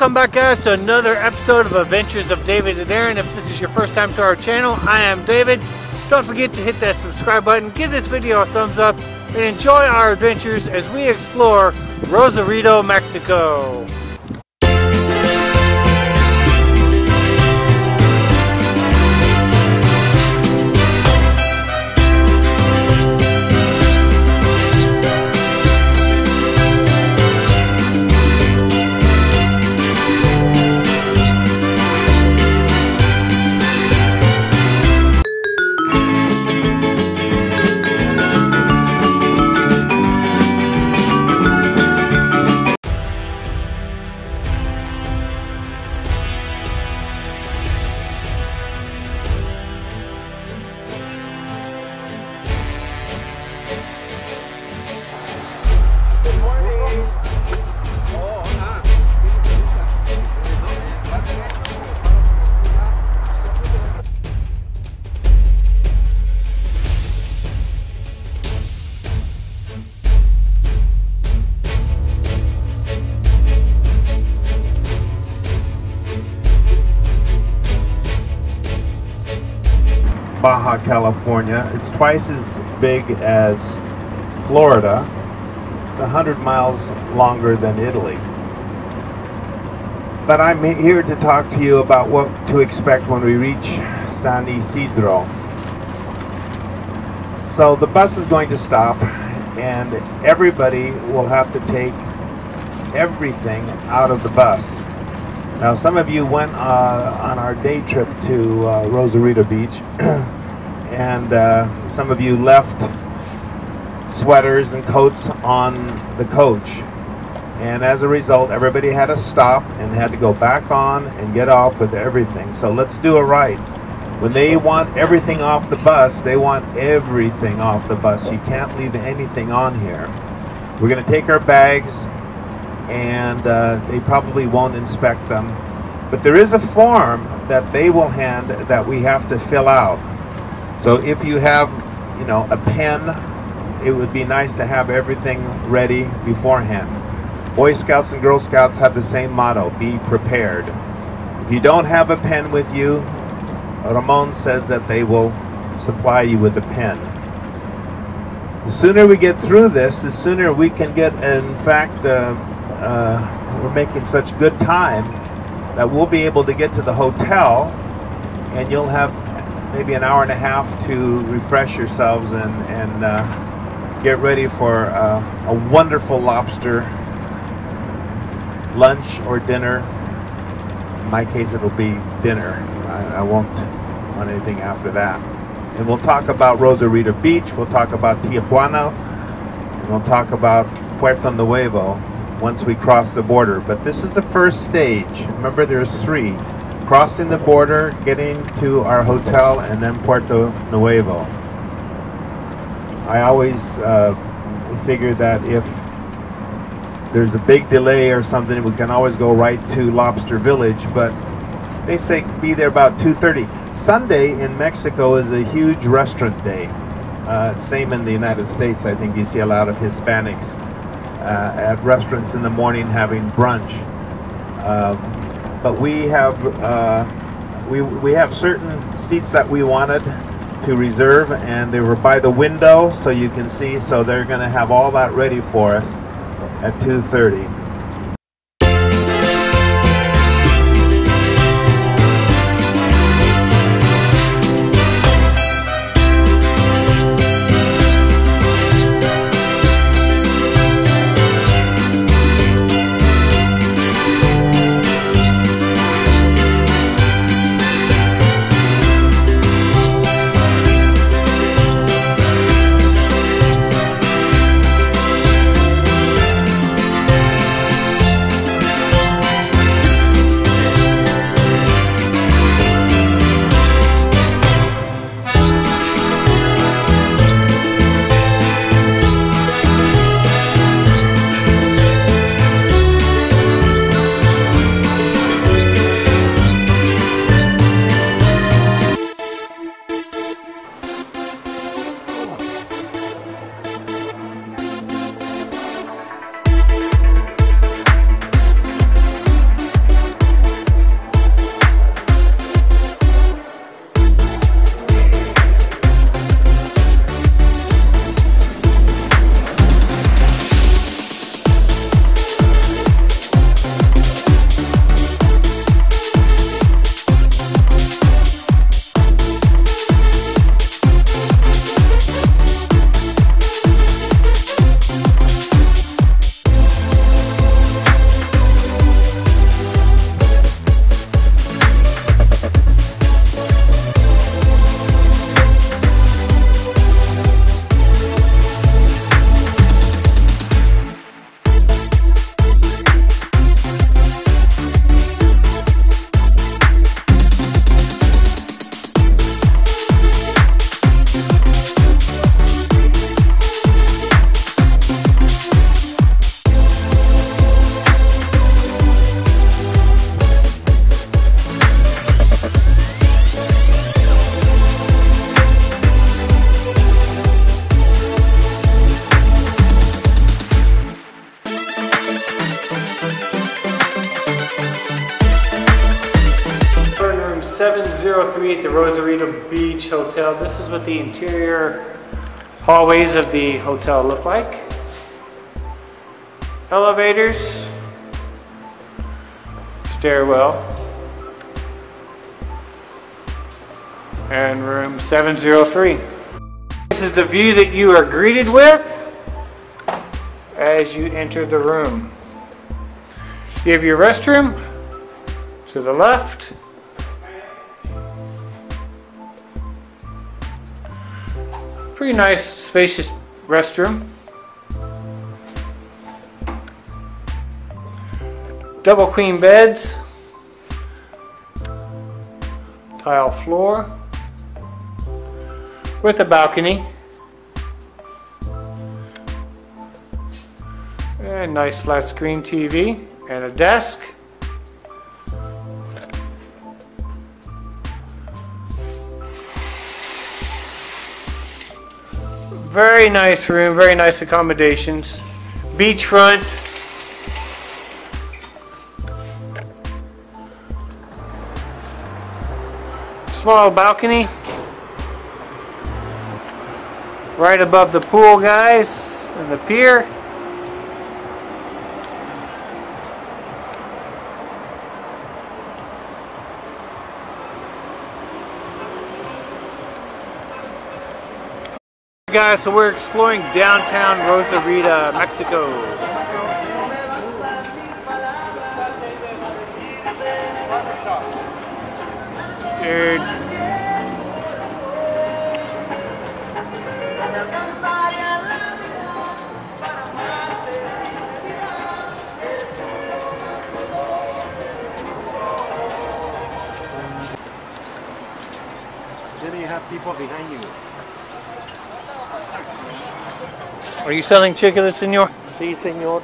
Welcome back guys to another episode of Adventures of David and Aaron. If this is your first time to our channel, I am David. Don't forget to hit that subscribe button, give this video a thumbs up, and enjoy our adventures as we explore Rosarito, Mexico. California. It's twice as big as Florida. It's 100 miles longer than Italy. But I'm here to talk to you about what to expect when we reach San Isidro. So the bus is going to stop and everybody will have to take everything out of the bus. Now, some of you went uh, on our day trip to uh, Rosarito Beach, and uh, some of you left sweaters and coats on the coach. And as a result, everybody had to stop and had to go back on and get off with everything. So let's do it right. When they want everything off the bus, they want everything off the bus. You can't leave anything on here. We're going to take our bags, and uh, they probably won't inspect them. But there is a form that they will hand that we have to fill out. So if you have, you know, a pen, it would be nice to have everything ready beforehand. Boy Scouts and Girl Scouts have the same motto, be prepared. If you don't have a pen with you, Ramon says that they will supply you with a pen. The sooner we get through this, the sooner we can get, in fact, uh, uh, we're making such good time that we'll be able to get to the hotel and you'll have maybe an hour and a half to refresh yourselves and, and uh, get ready for uh, a wonderful lobster lunch or dinner. In my case, it'll be dinner. I, I won't want anything after that. And we'll talk about Rosarita Beach, we'll talk about Tijuana, and we'll talk about Puerto Nuevo once we cross the border. But this is the first stage. Remember, there's three. Crossing the border, getting to our hotel, and then Puerto Nuevo. I always uh, figure that if there's a big delay or something, we can always go right to Lobster Village, but they say be there about 2.30. Sunday in Mexico is a huge restaurant day. Uh, same in the United States, I think you see a lot of Hispanics uh, at restaurants in the morning having brunch. Uh, but we have uh, we we have certain seats that we wanted to reserve, and they were by the window, so you can see. So they're going to have all that ready for us at 2:30. What the interior hallways of the hotel look like. Elevators, stairwell, and room 703. This is the view that you are greeted with as you enter the room. You have your restroom to the left. Nice, spacious restroom. Double queen beds. Tile floor. With a balcony. And nice flat screen TV and a desk. Very nice room, very nice accommodations. Beachfront. Small balcony. Right above the pool, guys, and the pier. Guys, so we're exploring downtown Rosarita, Mexico. Dude. Then you have people behind you. Are you selling chicken, senor? Sí, señor.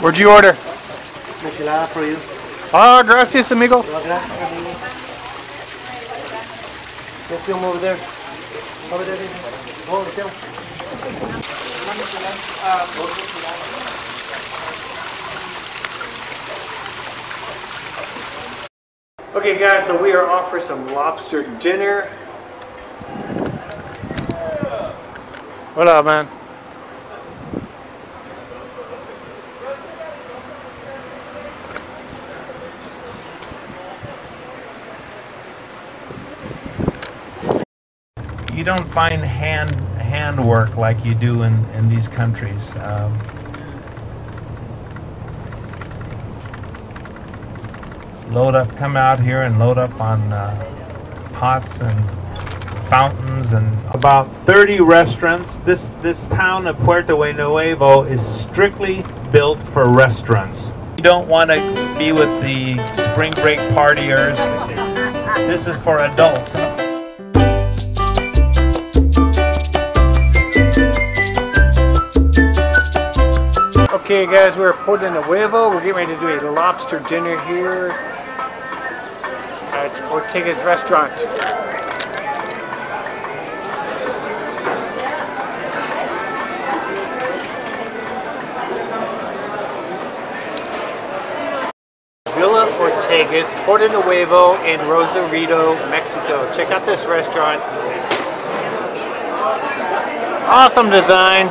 Where'd you order? Michelada for you. Ah, gracias, amigo. Gracias, film over there. Over there. Go, film. Okay, guys, so we are off for some lobster dinner. What up, man? You don't find hand handwork like you do in, in these countries. Um, load up, come out here and load up on uh, pots and fountains and about 30 restaurants. This this town of Puerto Nuevo is strictly built for restaurants. You don't want to be with the spring break partiers. This is for adults. Okay, guys, we're at Puerto Nuevo. We're getting ready to do a lobster dinner here at Ortega's restaurant. Villa Ortega's, Puerto Nuevo in Rosarito, Mexico. Check out this restaurant. Awesome design.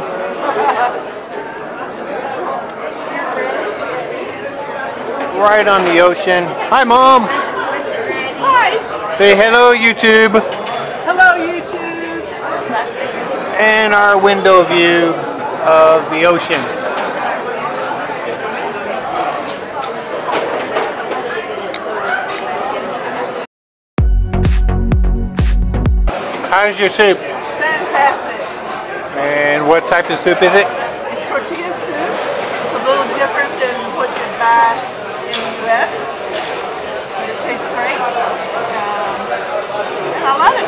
Right on the ocean. Hi, Mom. Hi. Say hello, YouTube. Hello, YouTube. And our window view of the ocean. How's your soup? Fantastic. And what type of soup is it? It's tortilla soup. It's a little different than what you buy I love it.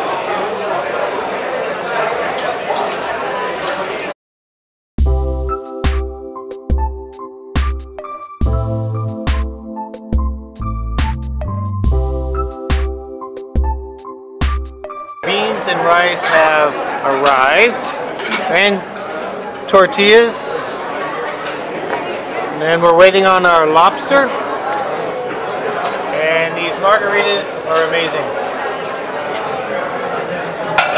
Beans and rice have arrived and tortillas and we're waiting on our lobster and these margaritas are amazing.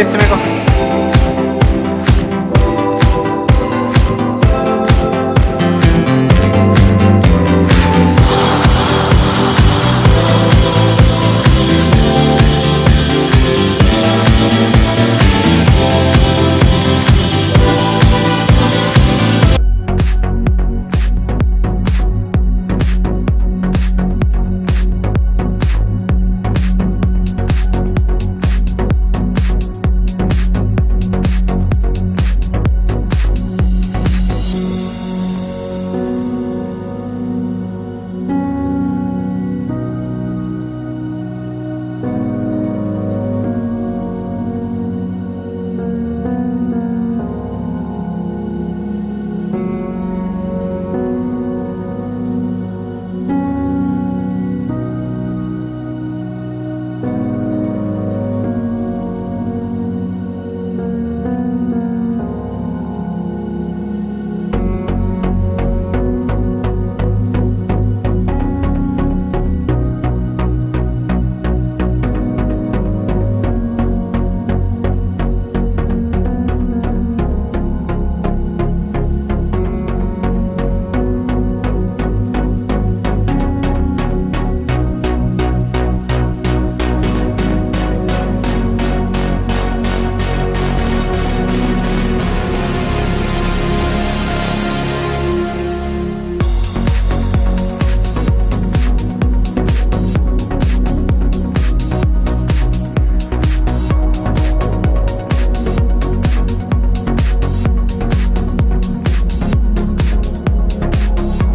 ese me